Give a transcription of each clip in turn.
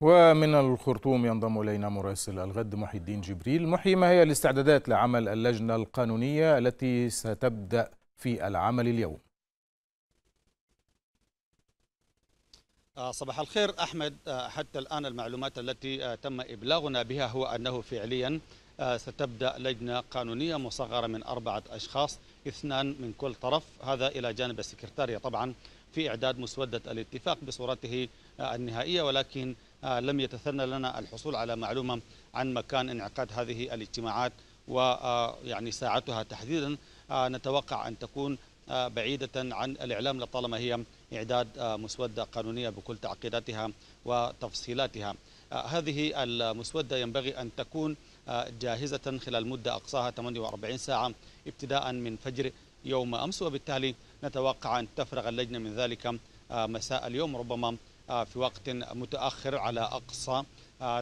ومن الخرطوم ينضم إلينا مراسل الغد محي الدين جبريل. محي ما هي الاستعدادات لعمل اللجنة القانونية التي ستبدأ في العمل اليوم؟ صباح الخير أحمد. حتى الآن المعلومات التي تم إبلاغنا بها هو أنه فعليا ستبدأ لجنة قانونية مصغرة من أربعة أشخاص. اثنان من كل طرف. هذا إلى جانب السكرتارية طبعا في إعداد مسودة الاتفاق بصورته النهائية ولكن لم يتثنى لنا الحصول على معلومة عن مكان انعقاد هذه الاجتماعات ويعني ساعتها تحديدا. نتوقع أن تكون بعيدة عن الإعلام لطالما هي إعداد مسودة قانونية بكل تعقيداتها وتفصيلاتها. هذه المسودة ينبغي أن تكون جاهزة خلال مدة أقصاها 48 ساعة ابتداء من فجر يوم أمس وبالتالي نتوقع أن تفرغ اللجنة من ذلك مساء اليوم. ربما في وقت متأخر على أقصى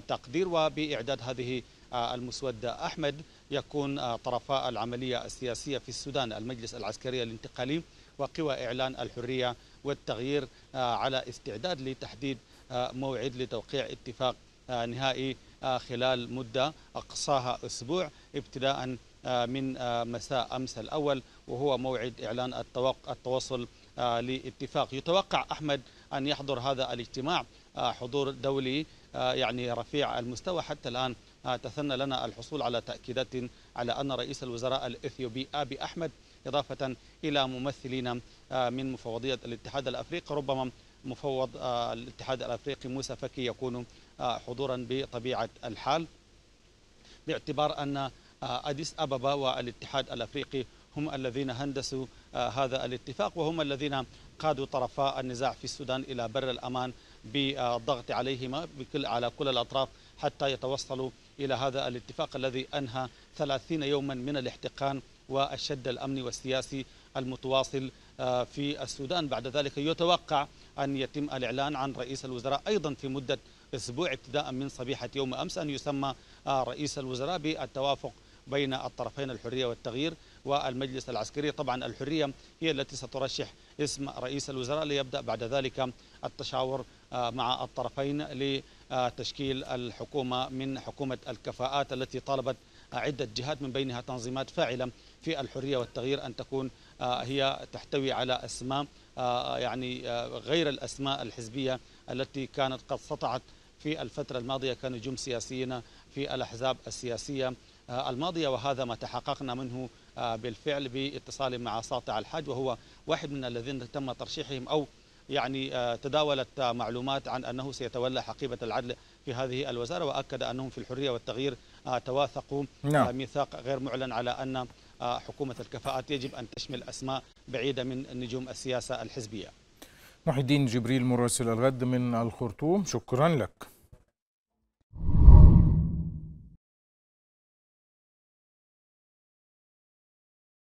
تقدير وبإعداد هذه المسودة أحمد يكون طرفاء العملية السياسية في السودان المجلس العسكري الانتقالي وقوى إعلان الحرية والتغيير على استعداد لتحديد موعد لتوقيع اتفاق نهائي خلال مدة أقصاها أسبوع ابتداء من مساء أمس الأول وهو موعد إعلان التوصل لاتفاق. يتوقع أحمد أن يحضر هذا الاجتماع حضور دولي يعني رفيع المستوى. حتى الآن تثنى لنا الحصول على تأكيدات على أن رئيس الوزراء الإثيوبي أبي أحمد إضافة إلى ممثلين من مفوضية الاتحاد الأفريقي. ربما مفوض الاتحاد الأفريقي موسى فكي يكون حضورا بطبيعة الحال باعتبار أن أديس أبابا والاتحاد الأفريقي هم الذين هندسوا هذا الاتفاق وهم الذين قادوا طرفا النزاع في السودان إلى بر الأمان بالضغط عليهما بكل على كل الأطراف حتى يتوصلوا إلى هذا الاتفاق الذي أنهى 30 يوما من الاحتقان والشد الأمني والسياسي المتواصل في السودان. بعد ذلك يتوقع أن يتم الإعلان عن رئيس الوزراء أيضا في مدة أسبوع ابتداء من صبيحة يوم أمس أن يسمى رئيس الوزراء بالتوافق بين الطرفين الحرية والتغيير والمجلس العسكري. طبعا الحرية هي التي سترشح اسم رئيس الوزراء ليبدأ بعد ذلك التشاور مع الطرفين لتشكيل الحكومة من حكومة الكفاءات التي طالبت عدة جهات من بينها تنظيمات فاعلة في الحرية والتغيير أن تكون هي تحتوي على أسماء يعني غير الأسماء الحزبية التي كانت قد سطعت في الفترة الماضية كنجوم سياسيين في الأحزاب السياسية. الماضية وهذا ما تحققنا منه بالفعل باتصال مع ساطع الحاج وهو واحد من الذين تم ترشيحهم أو يعني تداولت معلومات عن أنه سيتولى حقيبة العدل في هذه الوزارة وأكد أنهم في الحرية والتغيير توافقوا نعم. ميثاق غير معلن على أن حكومة الكفاءات يجب أن تشمل أسماء بعيدة من نجوم السياسة الحزبية محي الدين جبريل مراسل الغد من الخرطوم شكرا لك